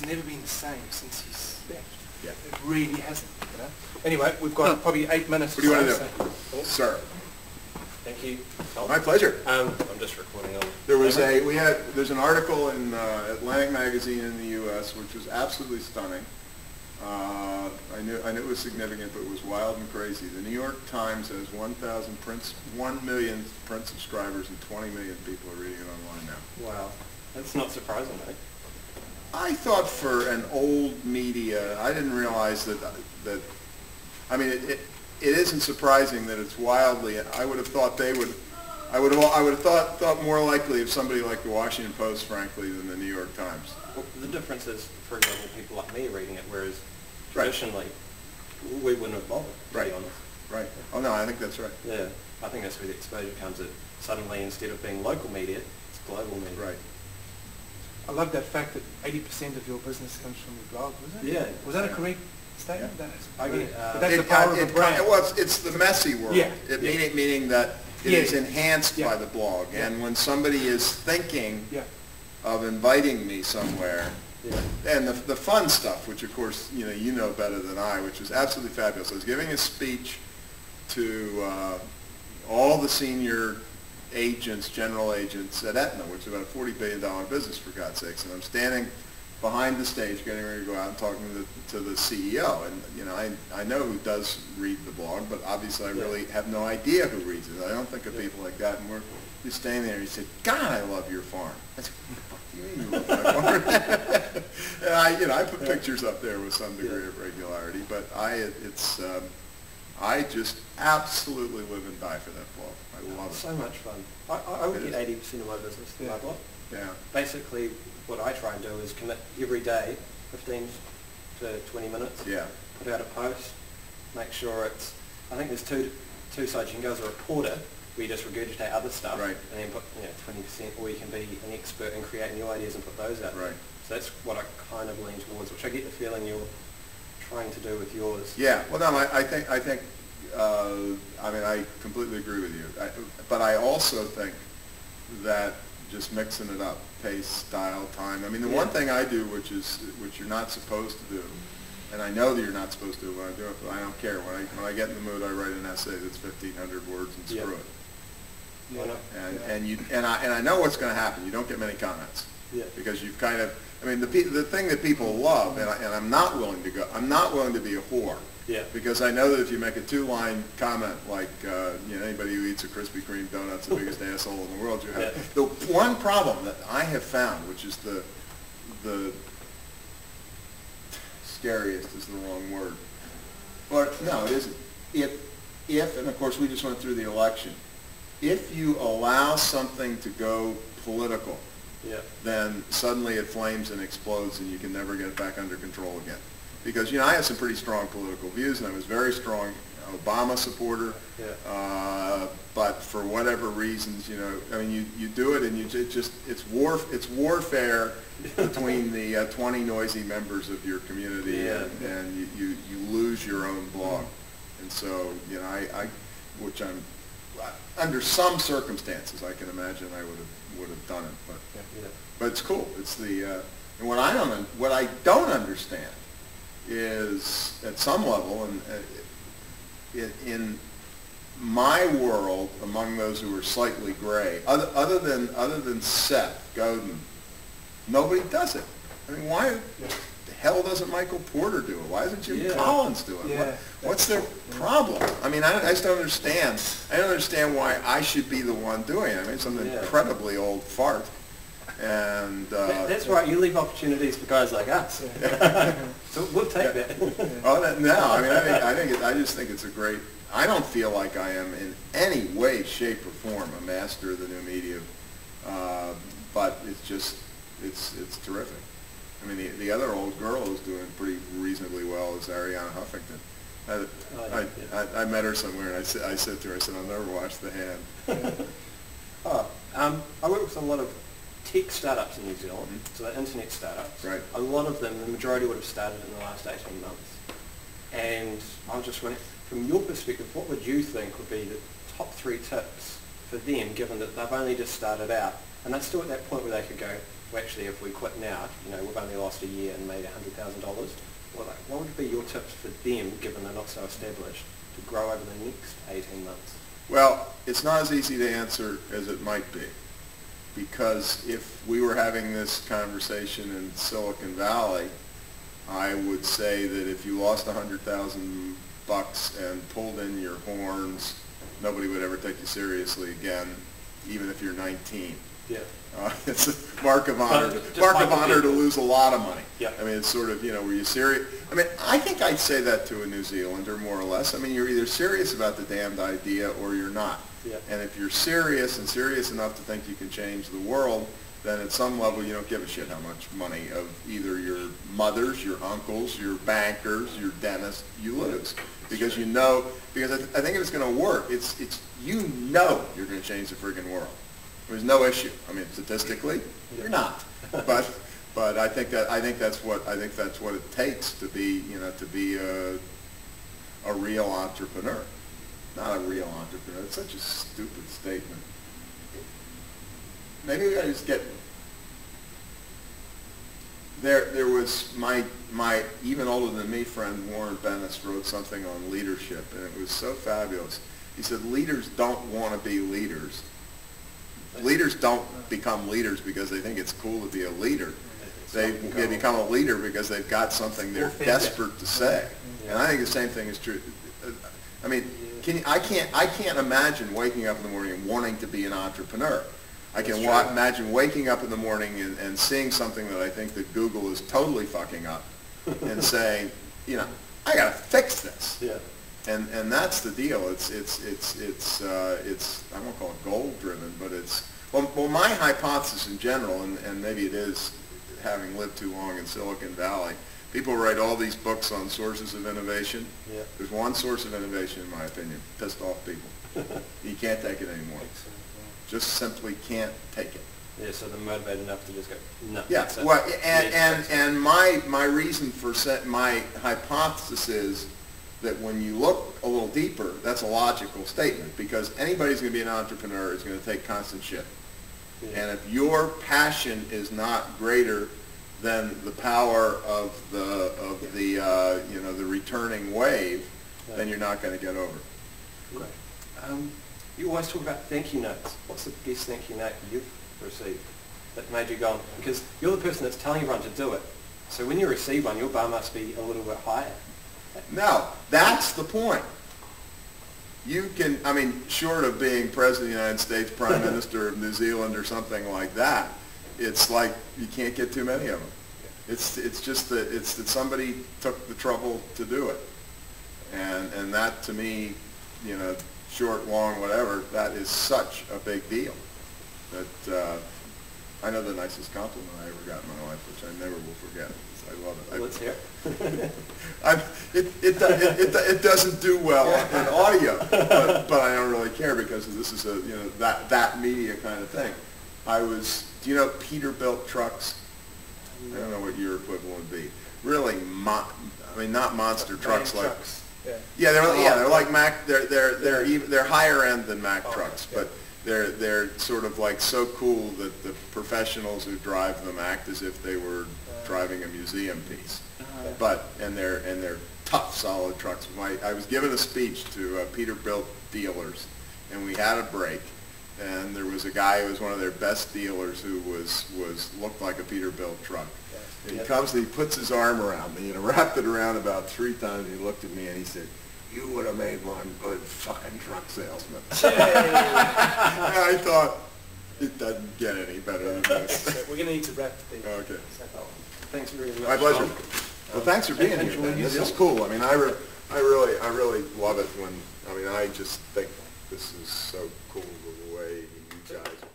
has never been the same since he's left. Yeah. It really hasn't, you know. Anyway, we've got probably eight minutes. What do you want to so, do? Sir, Thank you. Tom. my pleasure. Um, I'm just recording on. There was a, we had, there's an article in uh, Atlantic Magazine in the U.S. which was absolutely stunning. Uh, I knew, I knew it was significant, but it was wild and crazy. The New York Times has 1,000 print, 1 million print subscribers and 20 million people are reading it online now. Wow. That's not surprising, eh? I thought for an old media, I didn't realize that, that, I mean, it, it, it isn't surprising that it's wildly, I would have thought they would, I would have, I would have thought, thought more likely of somebody like the Washington Post, frankly, than the New York Times. Well, the difference is, for example, people like me reading it, whereas Right. traditionally, we wouldn't have bothered, to Right. be honest. Right. Oh, no, I think that's right. Yeah. I think that's where the exposure comes in. Suddenly, instead of being local media, it's global media. Right. I love that fact that 80% of your business comes from your blog, was it? Yeah. Was that a correct statement? Yeah. That is I get, brilliant. uh, that's It- the power of it a brand. kind- Well, it's, it's the messy world. Yeah, It yeah. meaning, meaning that it Yeah, is enhanced by the blog. And when somebody is thinking Yeah. of inviting me somewhere, Yeah. and the, the fun stuff, which of course, you know, you know better than I, which was absolutely fabulous. I was giving a speech to uh, all the senior agents, general agents at Aetna, which is about a $40 billion business, for God's sakes. And I'm standing behind the stage getting ready to go out and talking to the, to the CEO. And, you know, I, I know who does read the blog, but obviously I Yeah. really have no idea who reads it. I don't think of Yeah. people like that. And we're just standing there and he said, God, I love your farm. I said, what do you mean you love my farm? and I, you know, I put pictures up there with some degree of regularity, but I, it's, um, I just absolutely live and die for that blog. I love It's it. so much fun. I, I, would It get 80% of my business to Yeah. my blog. Yeah. Basically, what I try and do is commit every day 15 to 20 minutes. Yeah. Put out a post, make sure it's, I think there's two, two sides. You can go as a reporter, where you just regurgitate other stuff, Right. and then put you know, 20%, or you can be an expert and create new ideas and put those out. Right. So that's what I kind of lean towards, which I get the feeling you're trying to do with yours. Yeah, well, no, I, I think, I think, uh, I mean, I completely agree with you. I, but I also think that just mixing it up, pace, style, time. I mean, the one thing I do, which is, which you're not supposed to do, and I know that you're not supposed to do when I do it, but I don't care. When I, when I get in the mood, I write an essay that's 1,500 words and Yeah. screw it. Why not? And, Yeah. and you, and I, and I know what's going to happen. You don't get many comments. Yeah. Because you've kind of, I mean, the, the thing that people love, and, I, and I'm not willing to go, I'm not willing to be a whore. Yeah. Because I know that if you make a two-line comment like, uh, you know, anybody who eats a Krispy Kreme donut's the biggest asshole in the world, you have. Yeah. The one problem that I have found, which is the, the scariest is the wrong word. But, no, it isn't. If, if, and of course, we just went through the election, if you allow something to go political, Yeah. then suddenly it flames and explodes and you can never get it back under control again. Because, you know, I had some pretty strong political views and I was a very strong Obama supporter. Yeah. Uh, but for whatever reasons, you know, I mean, you, you do it and you ju- just, it's war, it's warfare between the uh, 20 noisy members of your community Yeah. and, and you, you, you lose your own blog. And so, you know, I, I, which I'm, under some circumstances, I can imagine I would have, would have done it, but, Yeah. but it's cool. It's the, uh, and what I don't, what I don't understand is at some level, and uh, in, in my world, among those who are slightly gray, other, other than, other than Seth Godin, nobody does it. I mean, why the hell doesn't Michael Porter do it? Why doesn't Jim Yeah. Collins do it? Yeah, What, what's their problem? I mean, I, I just don't understand. I don't understand why I should be the one doing it. I mean, some Yeah. incredibly old fart. And, uh, That's right, you leave opportunities for guys like us. so we'll take Yeah. that. Oh, that, no, I mean, I think, I think, it, I just think it's a great, I don't feel like I am in any way, shape, or form a master of the new media, uh, but it's just, it's, it's terrific. I mean, the, the other old girl who's doing pretty reasonably well is Arianna Huffington. I, Oh, I, yeah. I, I met her somewhere and I said, I said to her, I said, I'll never wash the hand. Oh, um, I work with a lot of tech startups in New Zealand, so they're internet startups. Right. A lot of them, the majority would have started in the last 18 months. And I was just wondering, from your perspective, what would you think would be the top three tips for them, given that they've only just started out And they're still at that point where they could go, well, actually, if we quit now, you know, we've only lost a year and made $100,000. Well, like, what would be your tips for them, given they're not so established, to grow over the next 18 months? Well, it's not as easy to answer as it might be. Because if we were having this conversation in Silicon Valley, I would say that if you lost a hundred thousand bucks and pulled in your horns, nobody would ever take you seriously again, even if you're 19. Yeah. Uh, it's a mark of honor, But mark of honor to lose a lot of money. Yeah. I mean, it's sort of, you know, were you serious? I mean, I think I'd say that to a New Zealander more or less. I mean, you're either serious about the damned idea or you're not. Yeah. And if you're serious and serious enough to think you can change the world, then at some level you don't give a shit how much money of either your mothers, your uncles, your bankers, your dentist you lose. Because you know, because I, th- I think if it's going to work, it's, it's, you know you're going to change the friggin' world. There's no issue. I mean, statistically, you're not. But, but I think that, I think that's what, I think that's what it takes to be, you know, to be a, a real entrepreneur. Not a real entrepreneur. It's such a stupid statement. Maybe we gotta just get, there, there was my, my even older than me friend Warren Bennis wrote something on leadership and it was so fabulous. He said, leaders don't want to be leaders. Leaders don't become leaders because they think it's cool to be a leader. They, they become a leader because they've got something they're desperate to say. And I think the same thing is true. I mean, can, you- I can't, I can't imagine waking up in the morning and wanting to be an entrepreneur. I can wa- imagine waking up in the morning and, and seeing something that I think that Google is totally fucking up and saying, you know, I gotta fix this. Yeah. And, and that's the deal. It's, it's, it's, it's, uh, it's, I won't call it goal-driven, but it's, well, well, my hypothesis in general, and, and maybe it is having lived too long in Silicon Valley, people write all these books on sources of innovation. Yeah. There's one source of innovation, in my opinion, pissed off people. You can't take it anymore. Just simply can't take it. Yeah, so they're motivated enough to just go, no, Yeah, well, and, and, and my, my reason for set, my hypothesis is that when you look a little deeper, that's a logical statement, because anybody's gonna be an entrepreneur is gonna take constant shit. And if your passion is not greater than the power of the, of the, uh, you know, the returning wave, then you're not gonna get over it. Great. Um, you always talk about thank you notes. What's the best thank you note you've received that made you go on? Because you're the person that's telling everyone to do it. So when you receive one, your bar must be a little bit higher. No, that's the point. You can, I mean, short of being President of the United States, Prime Minister of New Zealand or something like that, it's like you can't get too many of them. It's, it's just that, it's that somebody took the trouble to do it. And, and that to me, you know, short, long, whatever, that is such a big deal. That, uh, I know the nicest compliment I ever got in my life, which I never will forget. I love it. Well, let's hear it. It, it, it, doesn't do well in audio, but, but I don't really care because this is a, you know, that, that media kind of thing. I was, do you know Peterbilt trucks? I don't know what your equivalent would be. Really, mo, I mean, not monster trucks like, trucks, Yeah. yeah, they're, Oh, yeah, they're like Mack. They're, they're, they're even, they're higher end than Mack Oh, trucks, but they're, they're sort of like so cool that the professionals who drive them act as if they were driving a museum piece. Uh, But, and they're, and they're tough, solid trucks. My, I was giving a speech to uh, Peterbilt dealers, and we had a break, and there was a guy who was one of their best dealers who was, was, looked like a Peterbilt truck. And he comes and he puts his arm around me, and wrapped it around about three times, and he looked at me and he said, you would have made one good fucking truck salesman. and I thought, it doesn't get any better than this. We're gonna need to wrap the. Okay. Thanks very much. My pleasure. Um, well, thanks for being here, and man. New This is cool. I mean, I, re- I really, I really love it when, I mean, I just think this is so cool the way you guys